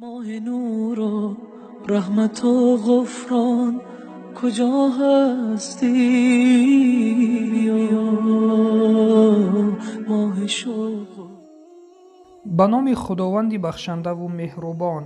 ماه نور و رحمت و غفران کجا هستی؟ ماه شوق به نام خداوند بخشنده و مهربان.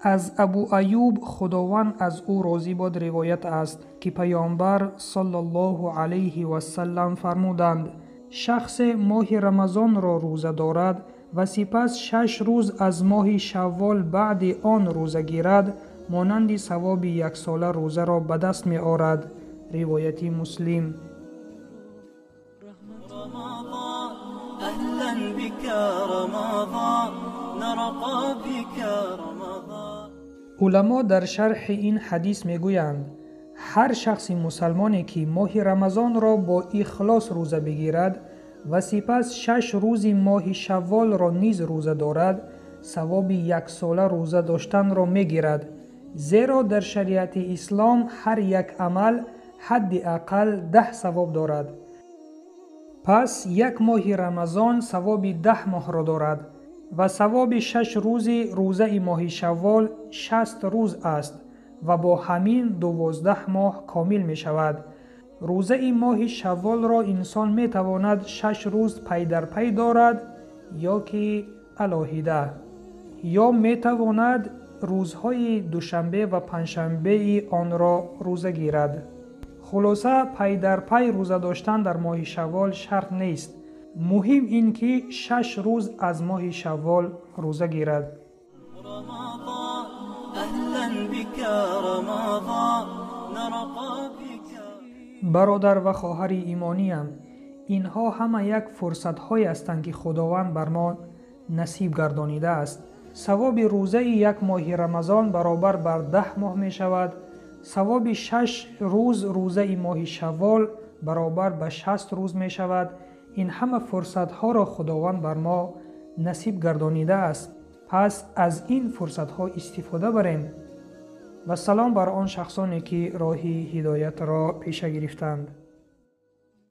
از ابو ایوب خداوند از او راضی باد روایت است که پیامبر صلی الله علیه و سلم فرمودند شخص ماه رمضان را روزه دارد و سپس شش روز از ماه شوال بعد آن روزه گیرد مانند ثواب یک ساله روزه را به دست می آرد. روایت مسلم. علما در شرح این حدیث می گویند ҳар шахси мусалмоне ки моҳи рамазонро бо ихлос рӯза бигирад ва сипас шаш рӯзи моҳи шавволро низ рӯза дорад савоби яксола рӯза доштанро мегирад. Зеро дар шариати ислом ҳар як амал ҳадди ақал даҳ савоб дорад. Пас як моҳи рамазон савоби даҳ моҳро дорад ва савоби шаш рӯзи рӯзаи моҳи шаввол шаст рӯз аст. و با همین دوازده ماه کامل می شود روزه ماه شوال را انسان می تواند شش روز پی در پی دارد یا که علیحده یا می تواند روزهای دوشنبه و پنجشنبه آن را روزه گیرد. خلاصه پی در پی روزه داشتن در ماه شوال شرط نیست. مهم این که شش روز از ماه شوال روزه گیرد. برادر و خواهر ایمانیم. اینها همه یک فرصت های هستند که خداوند بر ما نصیب گردانیده است. ثواب روزه یک ماه رمضان برابر بر ده ماه می شود. ثواب شش روز روزه ماه شوال برابر به شست روز می شود. این همه فرصت ها را خداوند بر ما نصیب گردانیده است. پس از این فرصت ها استفاده بریم. و سلام بر آن شخصانی که راهی هدایت را پیش گرفتند.